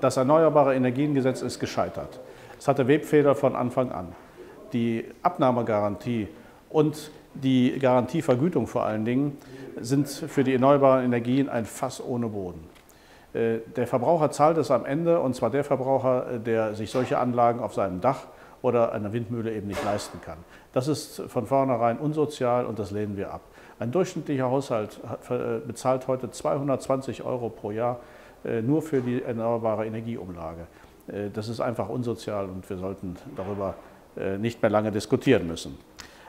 Das Erneuerbare Energiengesetz ist gescheitert. Es hatte Webfehler von Anfang an. Die Abnahmegarantie und die Garantievergütung vor allen Dingen sind für die erneuerbaren Energien ein Fass ohne Boden. Äh, der Verbraucher zahlt es am Ende, und zwar der Verbraucher, der sich solche Anlagen auf seinem Dach oder eine Windmühle eben nicht leisten kann. Das ist von vornherein unsozial und das lehnen wir ab. Ein durchschnittlicher Haushalt äh, bezahlt heute 220 Euro pro Jahr äh, nur für die erneuerbare Energieumlage. Äh, das ist einfach unsozial und wir sollten darüber nicht mehr lange diskutieren müssen.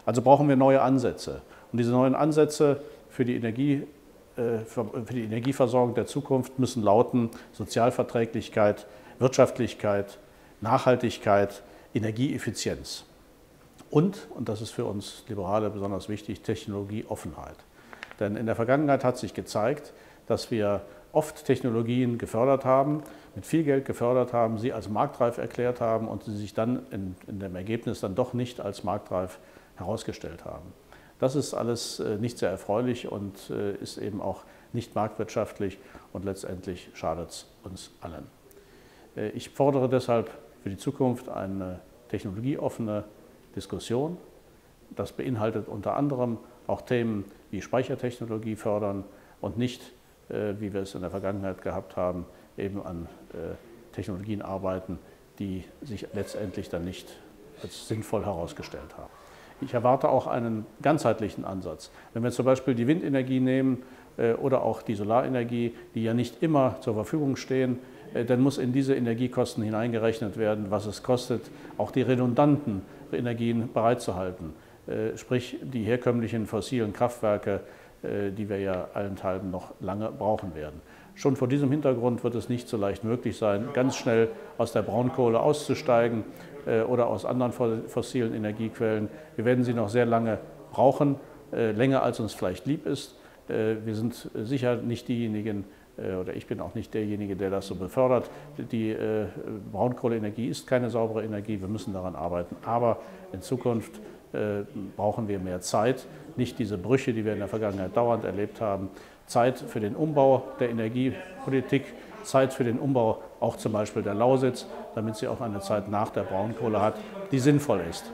Also brauchen wir neue Ansätze. Und diese neuen Ansätze für die, Energie, für die Energieversorgung der Zukunft müssen lauten Sozialverträglichkeit, Wirtschaftlichkeit, Nachhaltigkeit, Energieeffizienz. Und, und das ist für uns Liberale besonders wichtig, Technologieoffenheit. Denn in der Vergangenheit hat sich gezeigt, dass wir oft Technologien gefördert haben, mit viel Geld gefördert haben, sie als marktreif erklärt haben und sie sich dann in, in dem Ergebnis dann doch nicht als marktreif herausgestellt haben. Das ist alles äh, nicht sehr erfreulich und äh, ist eben auch nicht marktwirtschaftlich und letztendlich schadet es uns allen. Äh, ich fordere deshalb für die Zukunft eine technologieoffene Diskussion. Das beinhaltet unter anderem auch Themen wie Speichertechnologie fördern und nicht, wie wir es in der Vergangenheit gehabt haben, eben an äh, Technologien arbeiten, die sich letztendlich dann nicht als sinnvoll herausgestellt haben. Ich erwarte auch einen ganzheitlichen Ansatz. Wenn wir zum Beispiel die Windenergie nehmen äh, oder auch die Solarenergie, die ja nicht immer zur Verfügung stehen, dann muss in diese Energiekosten hineingerechnet werden, was es kostet, auch die redundanten Energien bereitzuhalten. Äh, sprich die herkömmlichen fossilen Kraftwerke, äh, die wir ja allenthalben noch lange brauchen werden. Schon vor diesem Hintergrund wird es nicht so leicht möglich sein, ganz schnell aus der Braunkohle auszusteigen äh, oder aus anderen fossilen Energiequellen. Wir werden sie noch sehr lange brauchen, länger als uns vielleicht lieb ist. Wir sind sicher nicht diejenigen, äh, oder ich bin auch nicht derjenige, der das so befördert. Die äh, Braunkohleenergie ist keine saubere Energie, wir müssen daran arbeiten. Aber in Zukunft äh, brauchen wir mehr Zeit, nicht diese Brüche, die wir in der Vergangenheit dauernd erlebt haben. Zeit für den Umbau der Energiepolitik, Zeit für den Umbau auch zum Beispiel der Lausitz, damit sie auch eine Zeit nach der Braunkohle hat, die sinnvoll ist.